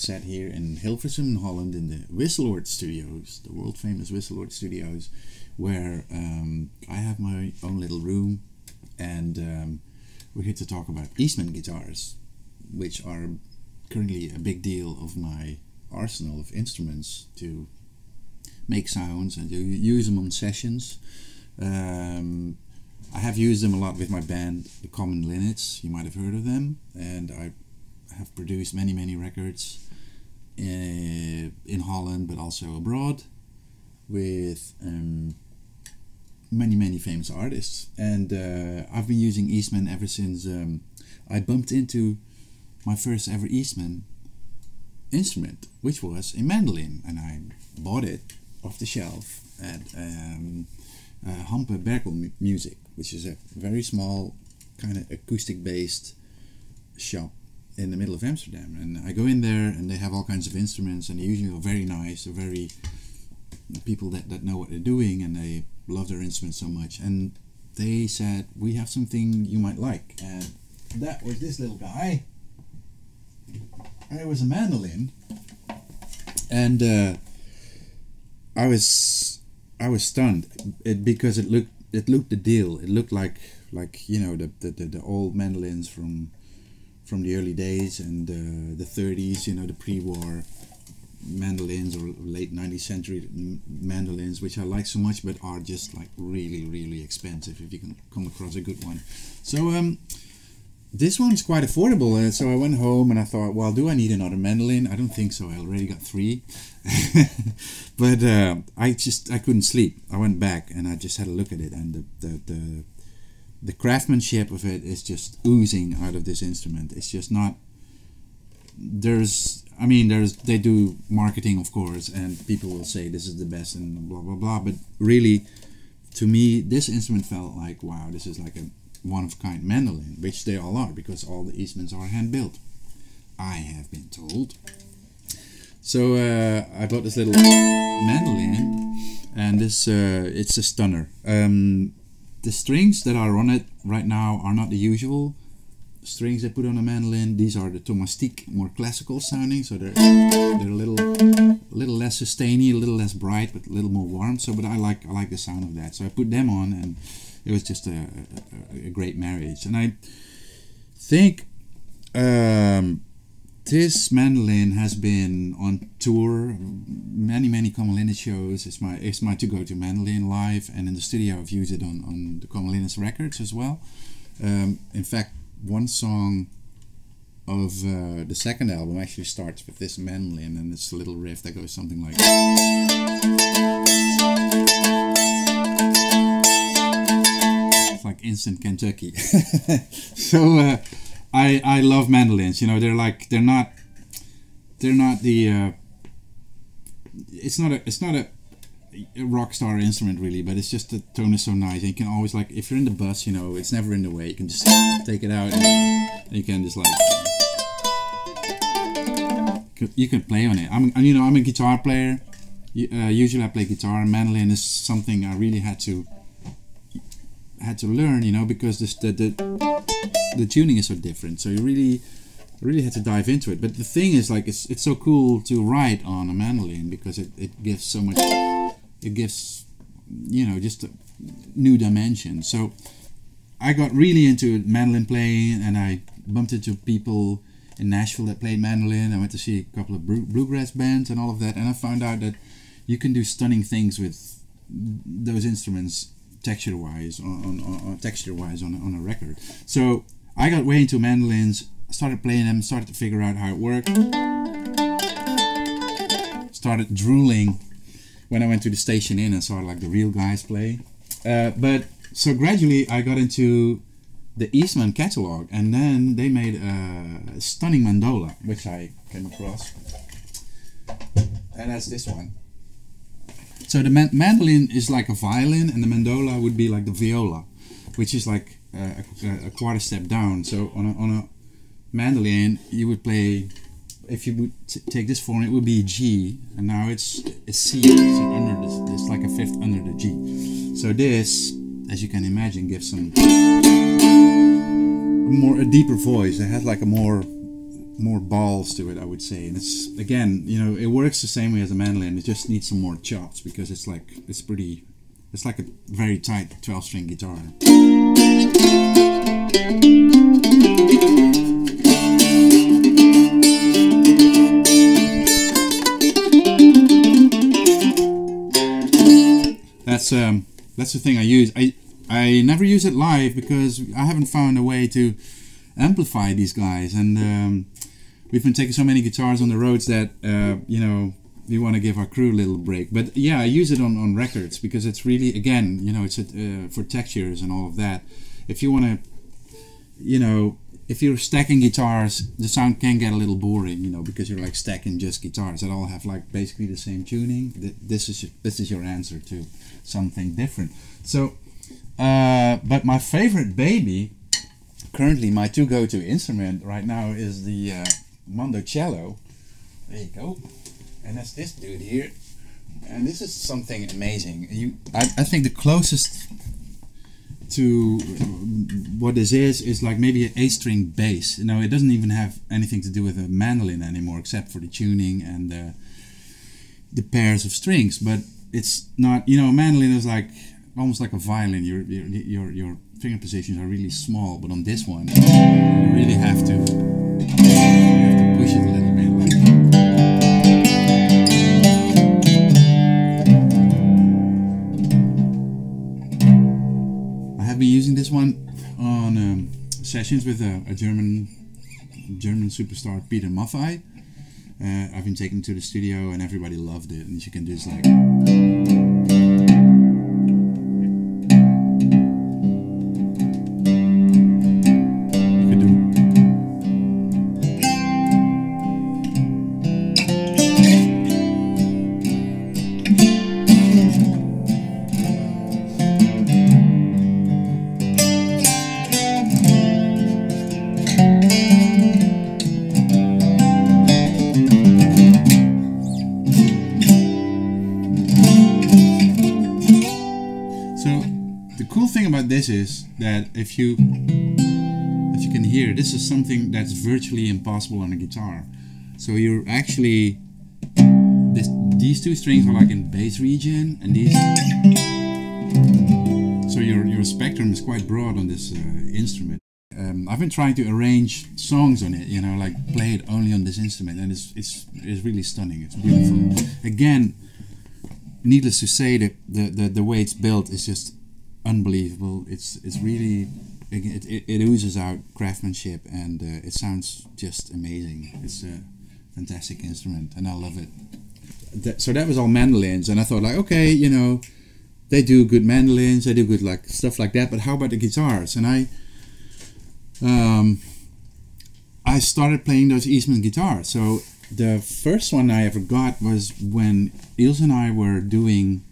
And sat here in Hilversum, Holland, in the Wisseloord Studios, the world famous Wisseloord Studios, where um, I have my own little room, and um, we're here to talk about Eastman guitars, which are currently a big deal of my arsenal of instruments to make sounds and to use them on sessions. Um, I have used them a lot with my band, the Common Linnets. You might have heard of them, and I have produced many, many records in, uh, in Holland, but also abroad, with um, many, many famous artists. And uh, I've been using Eastman ever since um, I bumped into my first ever Eastman instrument, which was a mandolin, and I bought it off the shelf at um, uh, Music, which is a very small, kind of acoustic based shop in the middle of Amsterdam. And I go in there and they have all kinds of instruments and they usually are very nice, they're very people that, that know what they're doing and they love their instruments so much. And they said, We have something you might like. And that was this little guy. And it was a mandolin. And uh, I was I was stunned it, because it looked it looked the deal. It looked like like you know the, the, the old mandolins from from the early days and uh, the 30s. You know the pre-war mandolins or late 19th century mandolins, which I like so much, but are just like really really expensive if you can come across a good one. So um this one's quite affordable. Uh, so I went home and I thought, well, do I need another mandolin? I don't think so. I already got three. but uh, I just I couldn't sleep. I went back and I just had a look at it, and the, the the the craftsmanship of it is just oozing out of this instrument. It's just not. There's, I mean, there's they do marketing, of course, and people will say this is the best and blah blah blah. But really, to me, this instrument felt like wow, this is like a one of kind mandolin, which they all are because all the Eastmans are hand built. I have been told. So uh, I bought this little mandolin, and this uh, it's a stunner. Um, the strings that are on it right now are not the usual strings they put on a mandolin. These are the Thomastik, more classical sounding, so they're they're a little a little less sustainy, a little less bright, but a little more warm. So, but I like I like the sound of that. So I put them on, and it was just a, a, a great marriage. And I think. Um, this mandolin has been on tour, many many Common Linnet shows. It's my it's my to go to mandolin live, and in the studio I've used it on on the Common Linnets records as well. Um, in fact, one song of uh, the second album actually starts with this mandolin, and a little riff that goes something like. It's like instant Kentucky. so. Uh, I I love mandolins. You know, they're like they're not they're not the uh, it's not a it's not a, a rock star instrument really, but it's just the tone is so nice. And you can always like if you're in the bus, you know, it's never in the way. You can just take it out and you can just like you can play on it. I'm you know I'm a guitar player. Uh, usually I play guitar. Mandolin is something I really had to had to learn, you know, because this, the, the the tuning is so different. So you really really had to dive into it. But the thing is, like, it's it's so cool to write on a mandolin because it, it gives so much. It gives, you know, just a new dimension. So I got really into mandolin playing, and I bumped into people in Nashville that played mandolin. I went to see a couple of bluegrass bands and all of that, and I found out that you can do stunning things with those instruments texture wise on, on, on texture wise on, on a record so I got way into mandolins started playing them started to figure out how it worked. Started drooling when I went to the station inn and saw like the real guys play. Uh, but so gradually I got into the Eastman catalog and then they made a stunning mandola which I came across. And that's this one. So the man mandolin is like a violin, and the mandola would be like the viola, which is like uh, a, a, quarter step down. So on a, on a mandolin, you would play. If you would take this form, it would be G, and now it's a C. So under this, it's like a fifth under the G. So this, as you can imagine, gives some more a deeper voice. It has like a more more balls to it, I would say. And it's again, you know, it works the same way as a mandolin. It just needs some more chops because it's like it's pretty. It's like a very tight 12 string guitar. That's um, that's the thing I use. I I never use it live because I haven't found a way to amplify these guys, and um, we've been taking so many guitars on the roads that uh, you know we want to give our crew a little break. But yeah, I use it on, on records because it's really again, you know, it's uh, for textures and all of that. If you want to, you know, if you're stacking guitars, the sound can get a little boring, you know, because you're like stacking just guitars that all have like basically the same tuning. This is this is your answer to something different. So, uh, but my favorite baby, currently my two go-to instrument right now is the uh, Mondocello. There you go, and that's this dude here, and this is something amazing. You, I, I think the closest to what this is is like maybe an A-string bass. You know, it doesn't even have anything to do with a mandolin anymore, except for the tuning and uh, the pairs of strings. But it's not. You know, a mandolin is like almost like a violin. Your your your, your finger positions are really small, but on this one, you really have to, been using this one on um, sessions with a, a German German superstar Peter Maffay. Uh, I've been taken him to the studio and everybody loved it. And you can do like. This is that if you if you can hear, this is something that's virtually impossible on a guitar. So you're actually this, these two strings are like in bass region, and these. So your your spectrum is quite broad on this uh, instrument. Um, I've been trying to arrange songs on it, you know, like play it only on this instrument, and it's it's it's really stunning. It's beautiful. Again, needless to say, the, the, the, the way it's built is just unbelievable. It's it's really it, it, it oozes out craftsmanship and uh, it sounds just amazing. It's a fantastic instrument and I love it. That, so that was all mandolins, and I thought like, okay, you know, they do good mandolins, they do good like stuff like that. But how about the guitars? And I um, I started playing those Eastman guitars. So the first one I ever got was when Ilse and I were doing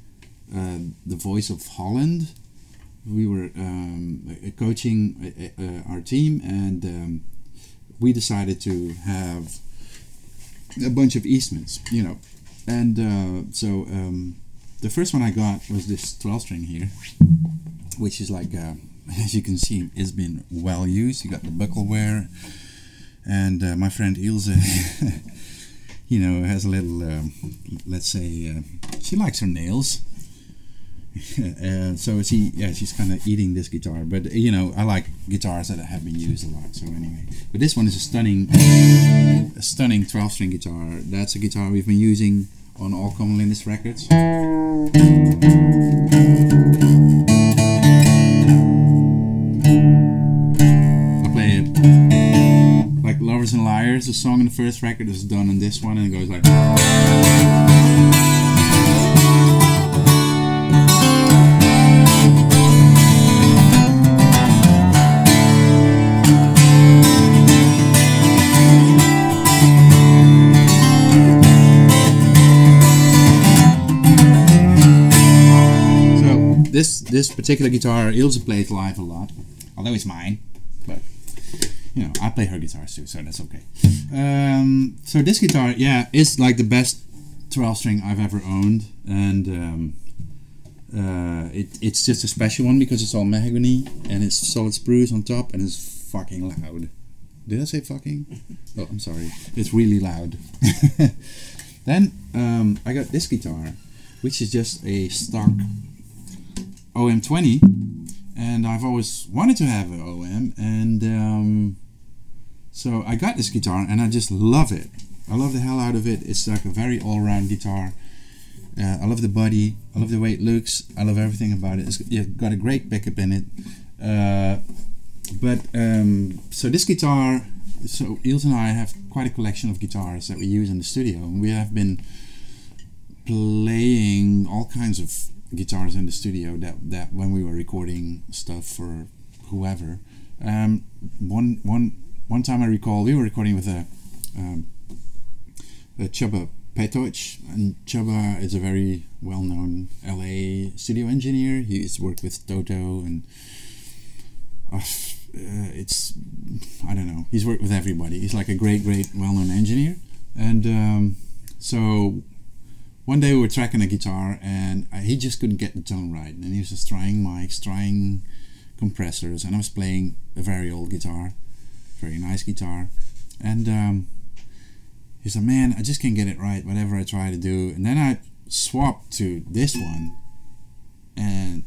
uh, the Voice of Holland. We were um, coaching uh, our team, and um, we decided to have a bunch of Eastmans, you know. And uh, so um, the first one I got was this 12 string here, which is like, uh, as you can see, it's been well used. You got the buckle wear, and uh, my friend Ilse, you know, has a little, um, let's say, uh, she likes her nails. so she, yeah, she's kind of eating this guitar. But you know, I like guitars that have been used a lot. So anyway, but this one is a stunning, a stunning 12-string guitar. That's a guitar we've been using on all Common Linnets records. I play it like Lovers and Liars. The song in the first record is done on this one, and it goes like. This particular guitar, Ilse plays live a lot, although it's mine, but you know I play her guitars too, so that's okay. Um, so this guitar, yeah, is like the best 12 string I've ever owned, and um, uh, it, it's just a special one because it's all mahogany and it's solid spruce on top and it's fucking loud. Did I say fucking? Oh, I'm sorry. It's really loud. then um, I got this guitar, which is just a stock OM20, and I've always wanted to have an OM, and um, so I got this guitar, and I just love it. I love the hell out of it. It's like a very all-round guitar. Uh, I love the body. I love the way it looks. I love everything about it. It's you've got a great pickup in it. Uh, but um, so this guitar, so Ilse and I have quite a collection of guitars that we use in the studio, and we have been playing all kinds of guitars in the studio that that when we were recording stuff for whoever. Um, one one one time I recall we were recording with a, um, a Csaba Petocz, and Csaba is a very well-known LA studio engineer. He's worked with Toto and. Uh, it's I don't know. He's worked with everybody. He's like a great, great, well-known engineer. And um, so one day we were tracking a guitar, and I, he just couldn't get the tone right. And he was just trying mics, trying compressors, and I was playing a very old guitar, very nice guitar. And um, he said, "Man, I just can't get it right. Whatever I try to do." And then I swapped to this one, and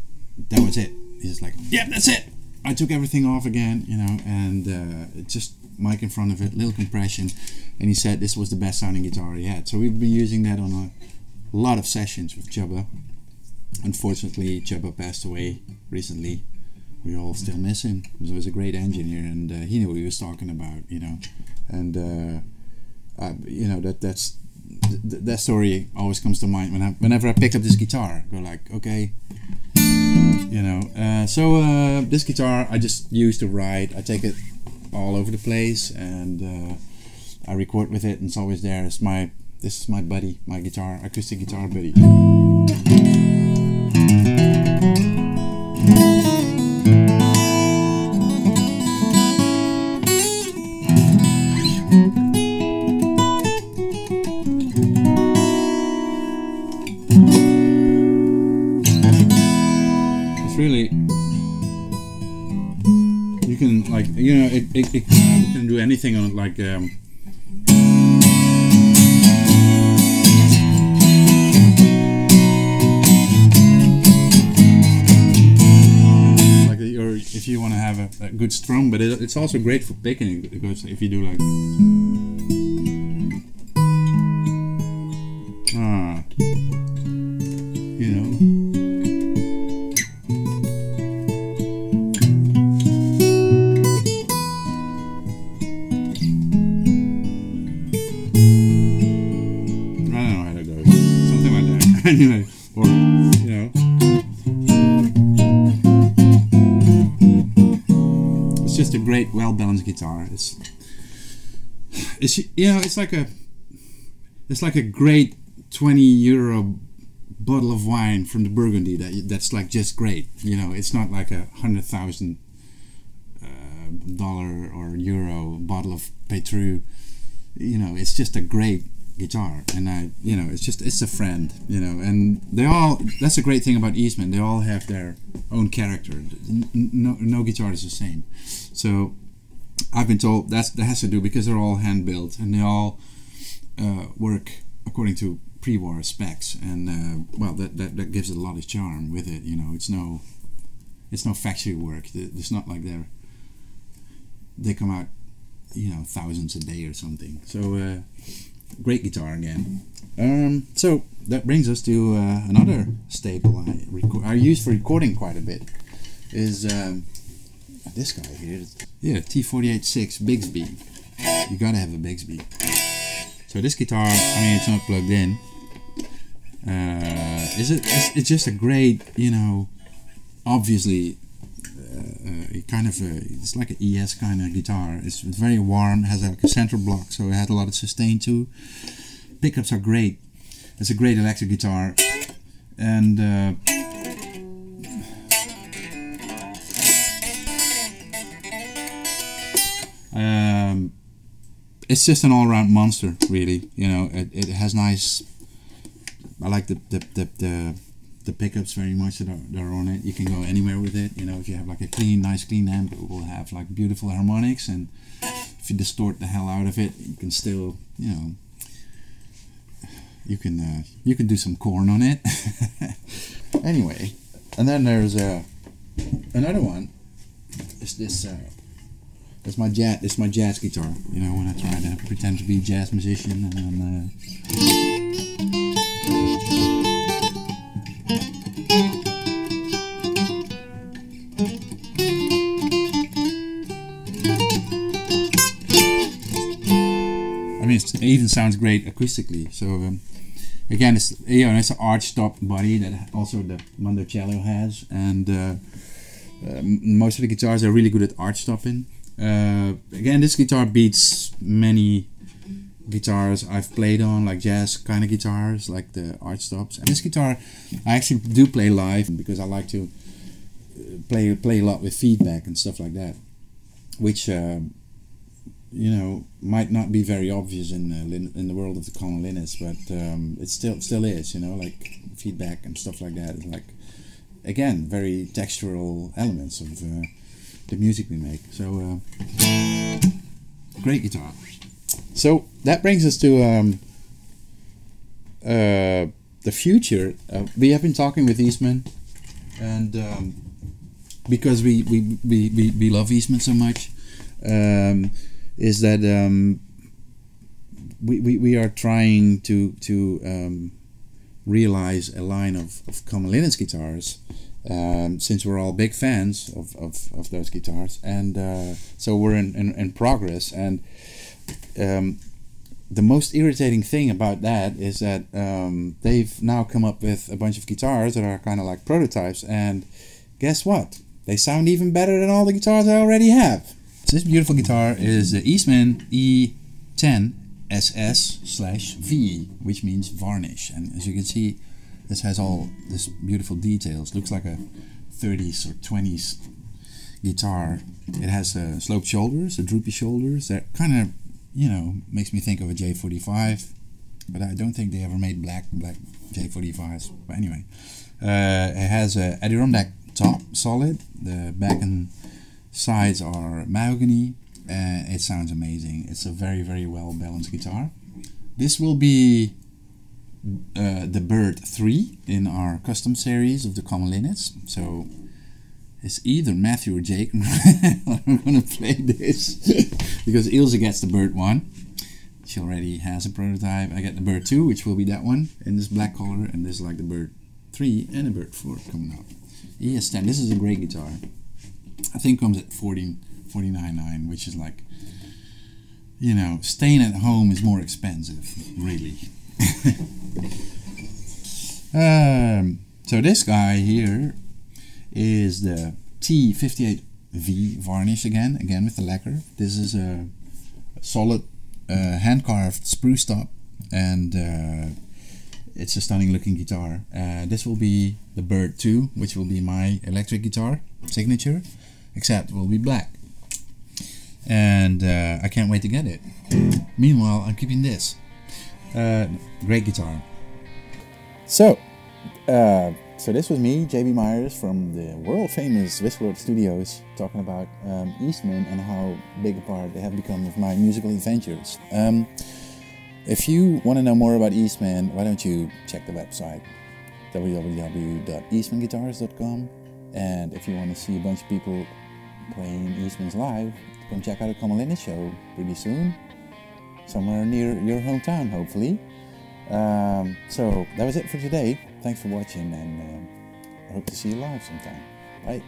that was it. He's like, "Yeah, that's it." I took everything off again, you know, and uh, just mic in front of it, little compression, and he said this was the best sounding guitar he had. So we've been using that on a lot of sessions with Csaba. Unfortunately, Csaba passed away recently. We all still miss him. He was a great engineer, and uh, he knew what he was talking about, you know. And uh, uh, you know that that's th- that story always comes to mind when I, whenever I pick up this guitar. Go like, okay, you know uh, so uh, this guitar I just use to ride I take it all over the place and uh, I record with it and it's always there it's my this is my buddy my guitar acoustic guitar buddy. It's really you can like you know it, it, it can do anything on it like um, you want to have a, a good strum but it, it's also great for picking because if you do like guitar. It's, it's you know, it's like a, it's like a great twenty euro bottle of wine from the Burgundy that that's like just great. You know, it's not like a hundred thousand uh, dollar or euro bottle of Petrus. You know, it's just a great guitar and i you know it's just it's a friend you know and they all that's a great thing about eastman they all have their own character no, no guitar is the same so i've been told that's that has to do because they're all hand built and they all uh, work according to pre-war specs and uh, well that, that that gives it a lot of charm with it you know. It's no it's no factory work. It's not like they're they come out you know thousands a day or something. So uh, great guitar again. Um, so that brings us to uh, another staple I, I use for recording quite a bit is um, this guy here. Yeah, T48-6 Bigsby. You gotta have a Bigsby. So this guitar, I mean, it's not plugged in. Uh, is it? It's, it's just a great, you know, obviously uh, a kind of a, it's like an ES kind of guitar. It's very warm, has like a central block, so it had a lot of sustain too. Pickups are great. It's a great electric guitar, and um, it's just an all-round monster, really. You know, it, it has nice. I like the the, the, the the pickups very much that are, that are on it. You can go anywhere with it. You know, if you have like a clean, nice clean amp, it will have like beautiful harmonics. And if you distort the hell out of it, you can still, you know, you can uh, you can do some corn on it. anyway, and then there's uh, another one. Is this. Uh, that's my jazz. It's my jazz guitar. You know, when I try to pretend to be a jazz musician, and then, I mean, it even sounds great acoustically. So um, again, it's you know, it's an arch top body that also the Mondocello has, and uh, uh, most of the guitars are really good at arch stopping. Uh, again, this guitar beats many guitars I've played on, like jazz kind of guitars, like the archtops. And this guitar, I actually do play live because I like to uh, play play a lot with feedback and stuff like that, which. Uh, you know, might not be very obvious in uh, in the world of the common Linnets, but um, it still still is. You know, like feedback and stuff like that. Like again, very textural elements of uh, the music we make. So uh, great guitar. So that brings us to um, uh, the future. Uh, we have been talking with Eastman, and um, because we, we, we, we, we love Eastman so much. Um, is that um, we, we, we are trying to to um, realize a line of, of Linnets guitars um, since we're all big fans of, of, of those guitars. And uh, so we're in, in, in progress. And um, the most irritating thing about that is that um, they've now come up with a bunch of guitars that are kind of like prototypes. And guess what? They sound even better than all the guitars I already have. This beautiful guitar is the Eastman E10 SS slash V, which means varnish. And as you can see, this has all this beautiful details. Looks like a 30s or 20s guitar. It has uh, sloped shoulders, a droopy shoulders. That kind of, you know, makes me think of a J45. But I don't think they ever made black black J45s. But anyway, uh, it has a Adirondack top, solid. The back and Sides are mahogany. Uh, it sounds amazing. It's a very, very well balanced guitar. This will be uh, the Bird 3 in our custom series of the Common Linnets. So it's either Matthew or Jake. I'm going to play this because Ilse gets the Bird 1. She already has a prototype. I get the Bird 2, which will be that one in this black color, and this is like the Bird 3 and the Bird 4 coming up. ES10. This is a great guitar. I think comes at 40, 49.9, which is like, you know, staying at home is more expensive, really. um, so this guy here is the T58V varnish again, again with the lacquer. This is a solid uh, hand carved spruce top and uh, it's a stunning looking guitar. Uh, this will be the Bird 2, which will be my electric guitar signature except will be black. And uh, I can't wait to get it. Meanwhile, I'm keeping this. Uh, great guitar. So, uh, so this was me, JB Meijers, from the world famous Wisseloord Studios, talking about um, Eastman and how big a part they have become of my musical adventures. Um, if you want to know more about Eastman, why don't you check the website www.eastmanguitars.com and if you want to see a bunch of people playing Eastman's live, come check out a Common show pretty soon, somewhere near your hometown, hopefully. Um, so that was it for today. Thanks for watching, and um, I hope to see you live sometime. Bye.